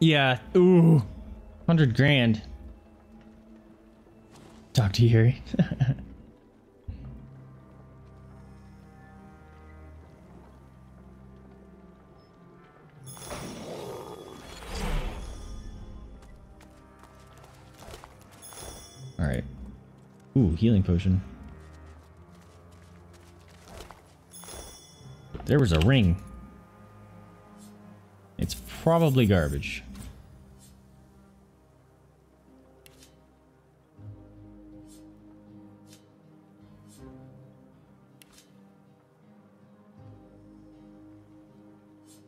Yeah. Ooh. 100 grand. Talk to Yuri. Alright. Ooh, healing potion. There was a ring. It's probably garbage.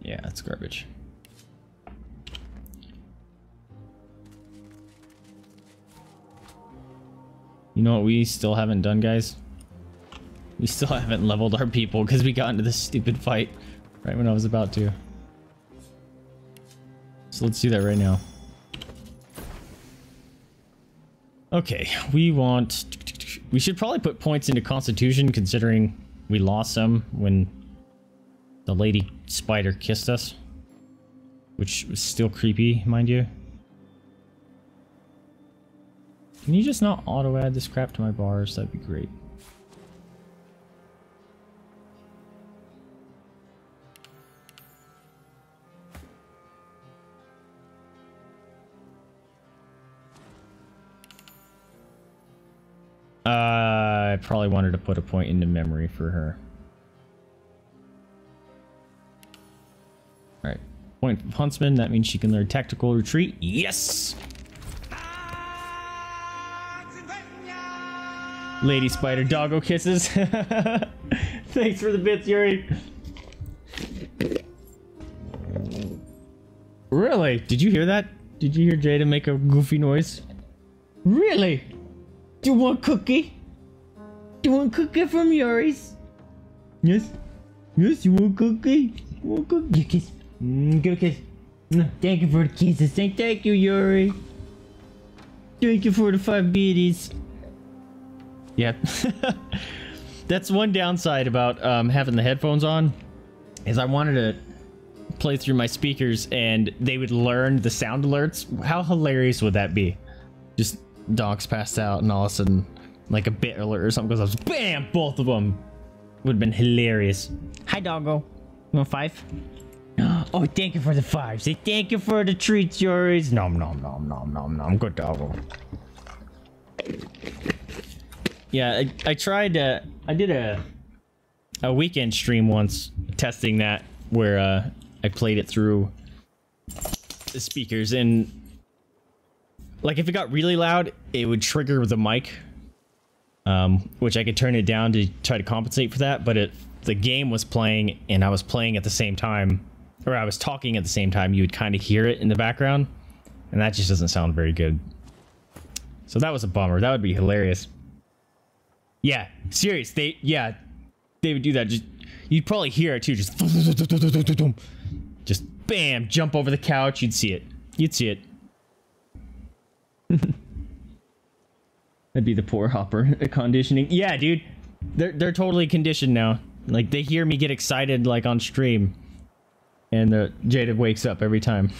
Yeah, it's garbage. You know what we still haven't done, guys? We still haven't leveled our people because we got into this stupid fight right when I was about to. So let's do that right now. Okay, we want... We should probably put points into Constitution considering we lost some when the lady spider kissed us. Which was still creepy, mind you. Can you just not auto add this crap to my bars? That'd be great. Uh, I probably wanted to put a point into memory for her. Alright. Point of Huntsman, that means she can learn tactical retreat. Yes! Lady Spider doggo kisses. Thanks for the bits, Yuri. Really? Did you hear that? Did you hear Jada make a goofy noise? Really? Do you want cookie? Do you want cookie from Yuri's? Yes? Yes, you want cookie? You want cookie? Mm, go kiss. Mm, Thank you for the kisses. Thank, thank you, Yuri. Thank you for the five beaties. Yep. That's one downside about um, having the headphones on, is I wanted to play through my speakers and they would learn the sound alerts. How hilarious would that be? Just dogs passed out and all of a sudden, like a bit alert or something goes off. Bam! Both of them. Would have been hilarious. Hi, doggo. You want five? Oh, thank you for the five. Say thank you for the treats, yours. Nom nom nom nom nom nom. Good doggo. Yeah, I, I tried. Uh, I did a a weekend stream once testing that where uh, I played it through the speakers and like if it got really loud, it would trigger the mic, um, which I could turn it down to try to compensate for that. But it the game was playing and I was playing at the same time, or I was talking at the same time. You would kind of hear it in the background, and that just doesn't sound very good. So that was a bummer. That would be hilarious. Yeah, serious. They yeah, they would do that. Just you'd probably hear it too. Just just bam, jump over the couch. You'd see it. You'd see it. That'd be the poor hopper conditioning. Yeah, dude. They're they're totally conditioned now. Like they hear me get excited like on stream. And the Jada wakes up every time.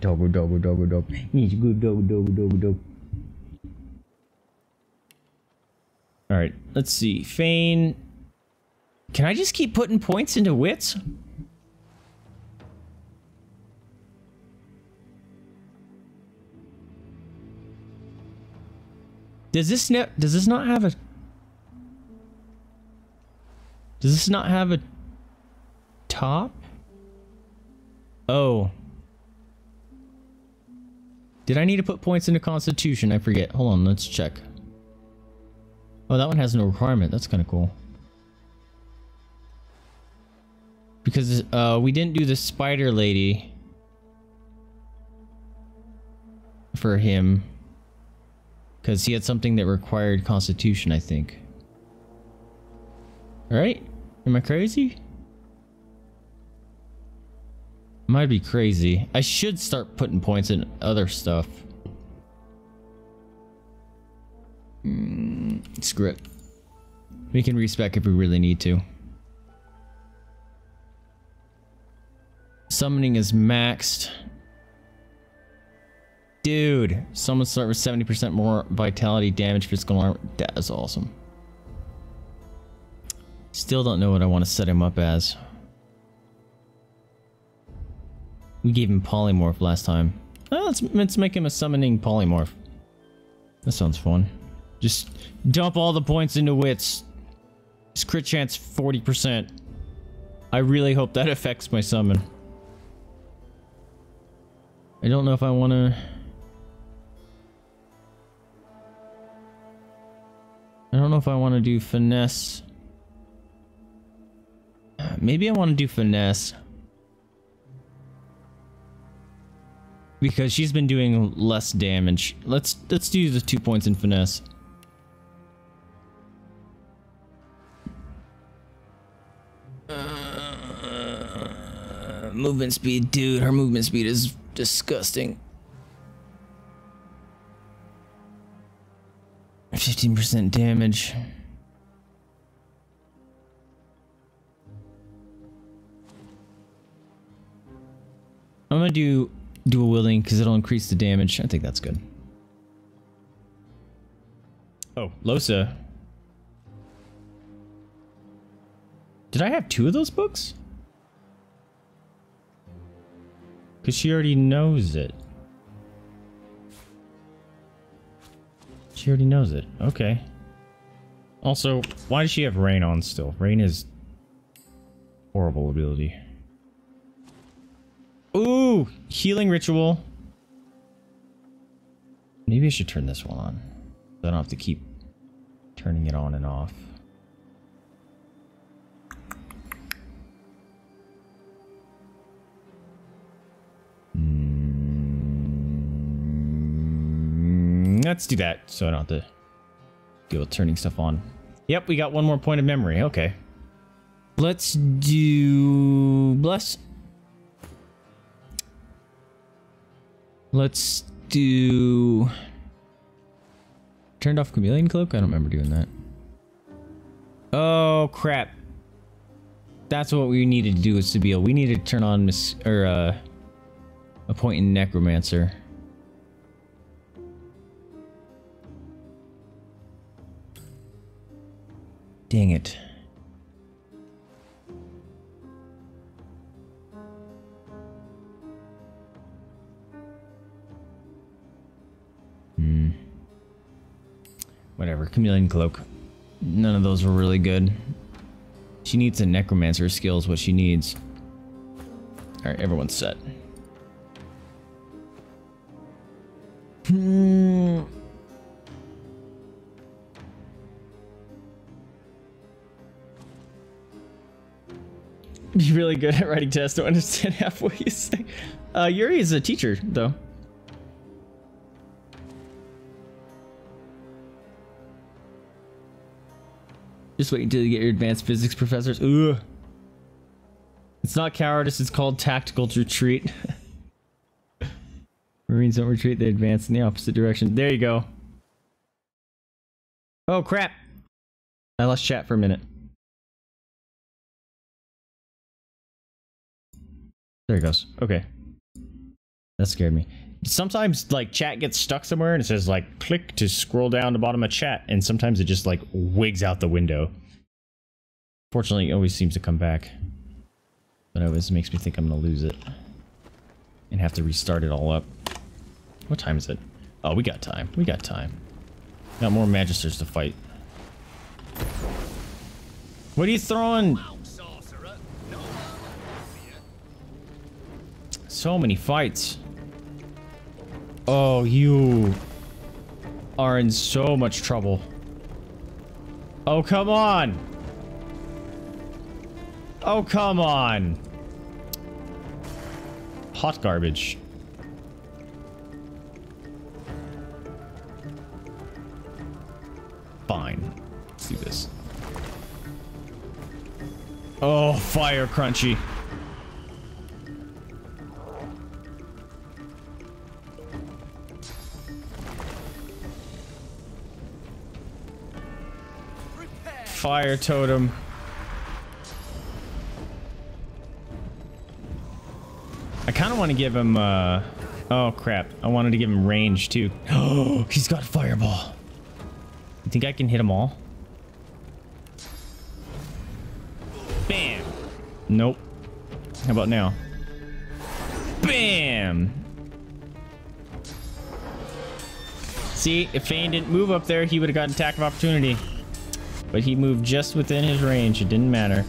Doggo doggo doggo dog. He's good doggo doggo doggo dog. Alright, let's see. Fane. Can I just keep putting points into wits? Does this ne does this not have a Does this not have a top? Oh. Did I need to put points into constitution? I forget. Hold on, let's check. Oh, that one has no requirement. That's kind of cool. Because uh, we didn't do the spider lady for him. Because he had something that required constitution, I think. Alright? Am I crazy? Might be crazy. I should start putting points in other stuff. Mm, screw it. We can respec if we really need to. Summoning is maxed. Dude, someone start with 70% more vitality damage physical armor. That is awesome. Still don't know what I want to set him up as. We gave him polymorph last time. Oh, let's, let's make him a summoning polymorph. That sounds fun. Just dump all the points into wits. His crit chance 40%. I really hope that affects my summon. I don't know if I want to... I don't know if I want to do finesse. Maybe I want to do finesse. Because she's been doing less damage. Let's let's do the two points in finesse. Uh, movement speed, dude. Her movement speed is disgusting. 15% damage. I'm gonna do dual wielding because it'll increase the damage. I think that's good. Oh, Lohse. Did I have two of those books? Because she already knows it. She already knows it. Okay. Also, why does she have rain on still? Rain is horrible ability. Ooh, healing ritual. Maybe I should turn this one on. I don't have to keep turning it on and off. Mm, let's do that so I don't have to deal with turning stuff on. Yep, we got one more point of memory. Okay. Let's do bless. Let's do... Turned off Chameleon Cloak? I don't remember doing that. Oh, crap. That's what we needed to do with Sebille. We needed to turn on Miss... Or, uh... A point in Necromancer. Dang it. Hmm. Whatever. Chameleon Cloak. None of those were really good. She needs a Necromancer skill is what she needs. Alright, everyone's set. Hmm. Be really good at writing tests. Don't understand half what you say. Uh, Yuri is a teacher, though. Just wait until you get your advanced physics professors. Ugh. It's not cowardice, it's called tactical retreat. Marines don't retreat, they advance in the opposite direction. There you go. Oh crap! I lost chat for a minute. There it goes. Okay. That scared me. Sometimes like chat gets stuck somewhere and it says like click to scroll down the bottom of chat and sometimes it just like wigs out the window. Fortunately, it always seems to come back. But it always makes me think I'm gonna lose it. And have to restart it all up. What time is it? Oh, we got time. We got time. Got more Magisters to fight. What are you throwing? So many fights. Oh, you are in so much trouble. Oh, come on. Oh, come on. Hot garbage. Fine. Let's do this. Oh, fire crunchy. Fire totem. I kind of want to give him, uh... Oh, crap. I wanted to give him range, too. Oh, he's got fireball. You think I can hit them all? Bam. Nope. How about now? Bam. See, if Fane didn't move up there, he would have got attack of opportunity. But he moved just within his range. It didn't matter.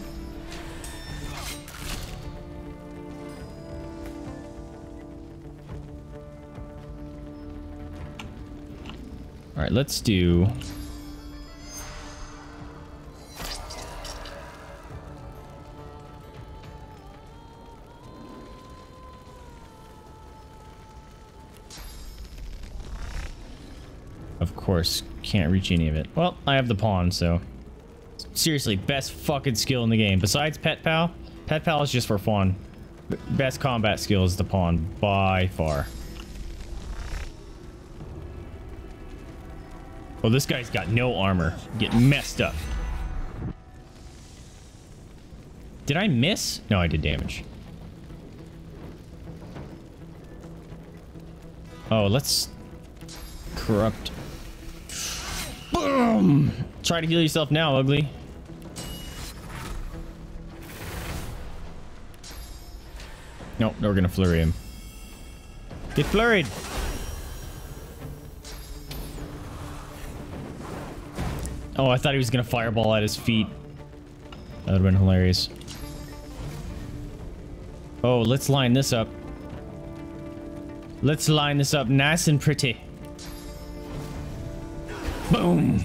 All right, let's do... Of course, can't reach any of it. Well, I have the pawn, so... Seriously, best fucking skill in the game. Besides Pet Pal, Pet Pal is just for fun. Best combat skill is the pawn, by far. Well, this guy's got no armor. Get messed up. Did I miss? No, I did damage. Oh, let's corrupt. Boom! Try to heal yourself now, ugly. Nope, we're gonna flurry him. Get flurried! Oh, I thought he was gonna fireball at his feet. That would have been hilarious. Oh, let's line this up. Let's line this up nice and pretty. Boom!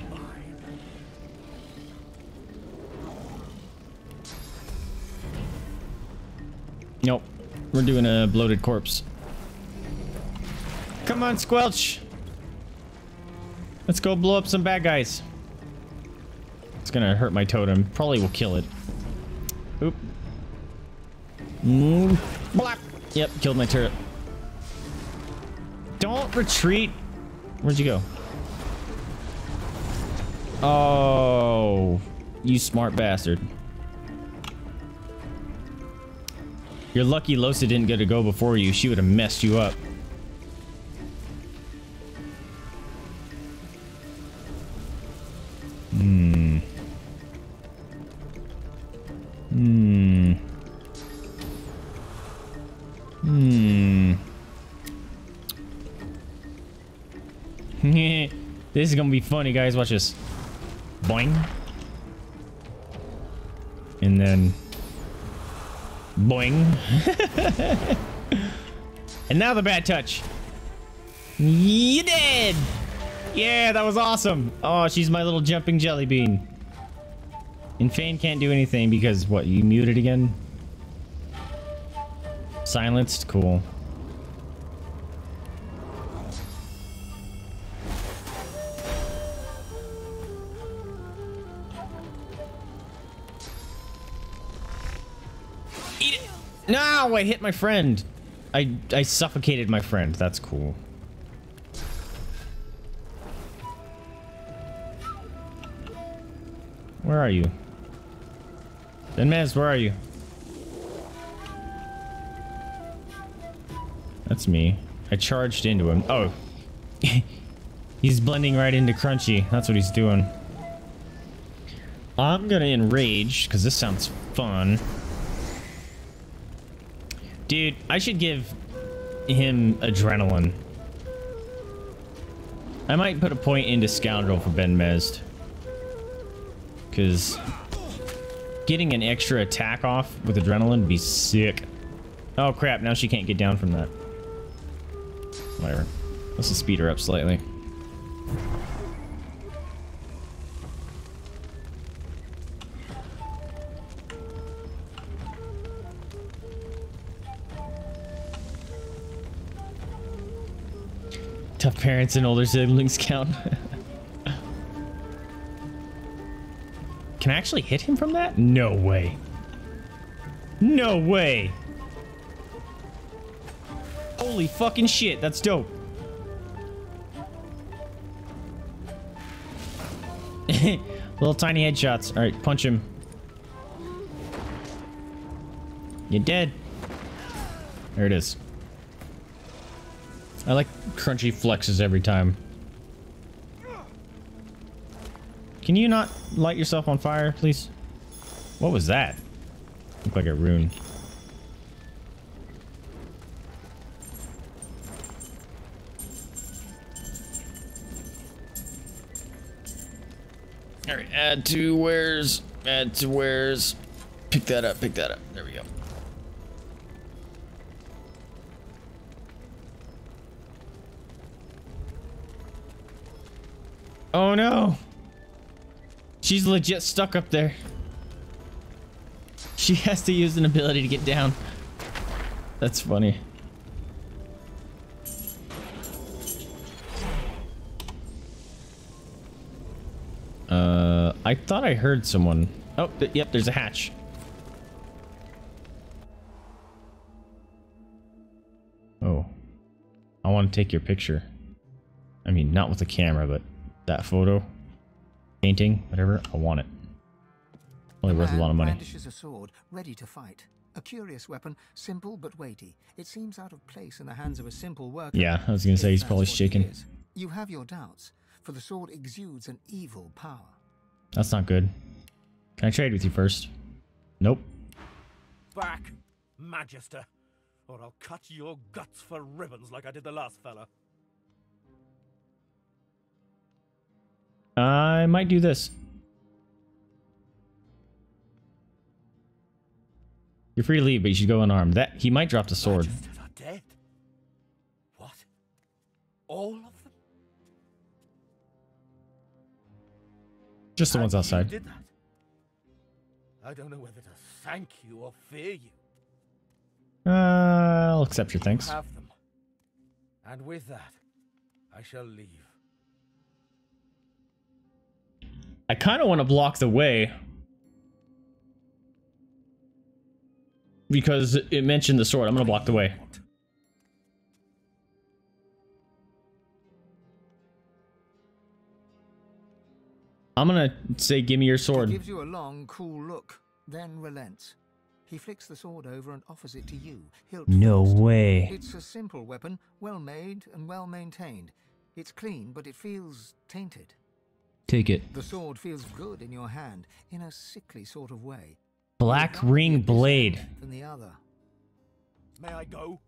Nope. We're doing a bloated corpse. Come on, Squelch! Let's go blow up some bad guys. It's gonna hurt my totem. Probably will kill it. Oop. Mm. Black. Yep, killed my turret. Don't retreat. Where'd you go? Oh, you smart bastard. You're lucky Lohse didn't get to go before you. She would have messed you up. Hmm. Hmm. Hmm. this is gonna be funny, guys. Watch this. Boing. And then... Boing. and now the bad touch. You did! Yeah, that was awesome. Oh, she's my little jumping jelly bean. And Fane can't do anything because, what, you muted again? Silenced? Cool. No, I hit my friend. I, I suffocated my friend. That's cool. Where are you? Benmez, where are you? That's me. I charged into him. Oh. he's blending right into Crunchy. That's what he's doing. I'm gonna enrage, because this sounds fun. Dude, I should give him adrenaline. I might put a point into Scoundrel for Ben Mezd. Because getting an extra attack off with adrenaline would be sick. Oh crap, now she can't get down from that. Whatever. Let's just speed her up slightly. Tough parents and older siblings count. Can I actually hit him from that? No way. No way. Holy fucking shit, that's dope. Little tiny headshots. All right, punch him. You're dead. There it is. I like crunchy flexes every time. Can you not light yourself on fire, please? What was that? Looked like a rune. Alright, add to wares. Add to wares. Pick that up, pick that up. There we go. Oh no! She's legit stuck up there. She has to use an ability to get down. That's funny. Uh, I thought I heard someone. Oh, th yep, there's a hatch. Oh. I want to take your picture. I mean, not with a camera, but that photo, painting, whatever, I want it. Only worth a lot of money. brandishes a sword, ready to fight. A curious weapon, simple but weighty. It seems out of place in the hands of a simple worker. Yeah, I was gonna say he's that's probably what it shaken. is. You have your doubts, for the sword exudes an evil power. That's not good. Can I trade with you first? Nope. Back, Magister, or I'll cut your guts for ribbons like I did the last fella. I might do this. You're free to leave, but you should go unarmed. That he might drop the sword. Are dead. What? All of them? Just the ones outside. I don't know whether to thank you or fear you. Uh, I'll accept your thanks. Have them. And with that, I shall leave. I kind of want to block the way because it mentioned the sword. I'm gonna block the way. I'm gonna say, "Give me your sword. He sword." gives you a long, cool look, then relents. He flicks the sword over and offers it to you. hilt No first. way. It's a simple weapon, well made and well maintained. It's clean, but it feels tainted. Take it. The sword feels good in your hand, in a sickly sort of way. Black ring blade. Than the other. May I go?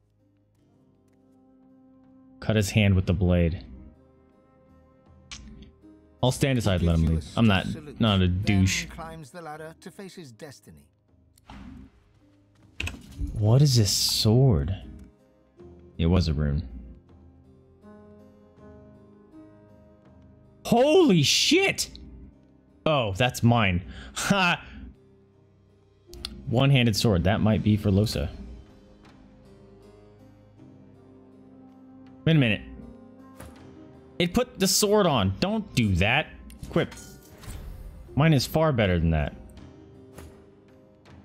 Cut his hand with the blade. I'll stand aside, let him leave. I'm not not a douche. climbs the ladder to face his destiny. What is this sword? It was a rune. Holy shit! Oh, that's mine. Ha! One-handed sword. That might be for Lohse. Wait a minute. It put the sword on. Don't do that. Equip. Mine is far better than that.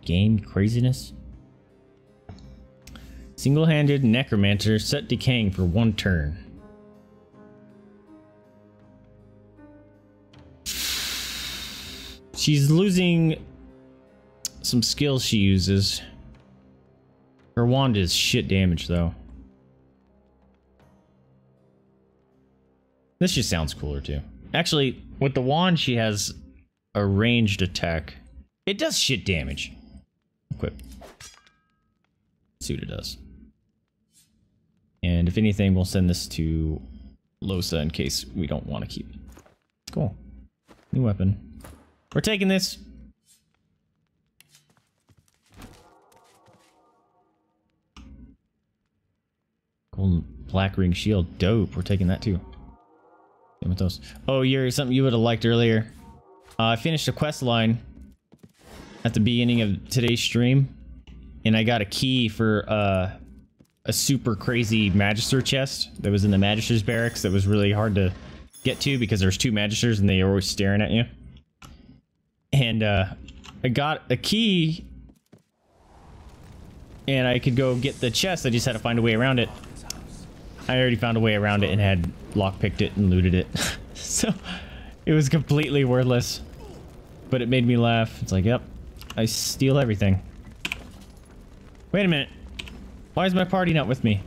Game craziness. Single-handed necromancer set decaying for one turn. She's losing some skills she uses. Her wand is shit damage though. This just sounds cooler too. Actually, with the wand she has a ranged attack. It does shit damage. Equip. See what it does. And if anything, we'll send this to Lohse in case we don't want to keep it. Cool. New weapon. We're taking this. Golden black ring shield. Dope. We're taking that too. Same with those. Oh, Yuri, something you would have liked earlier. Uh, I finished a quest line at the beginning of today's stream, and I got a key for uh, a super crazy Magister chest that was in the Magister's barracks that was really hard to get to because there's two Magisters and they are always staring at you. And uh, I got a key, and I could go get the chest. I just had to find a way around it. I already found a way around it and had lockpicked it and looted it. so it was completely worthless. But it made me laugh. It's like, yep, I steal everything. Wait a minute. Why is my party not with me?